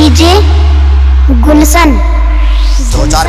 DJ गुलशन। दो चार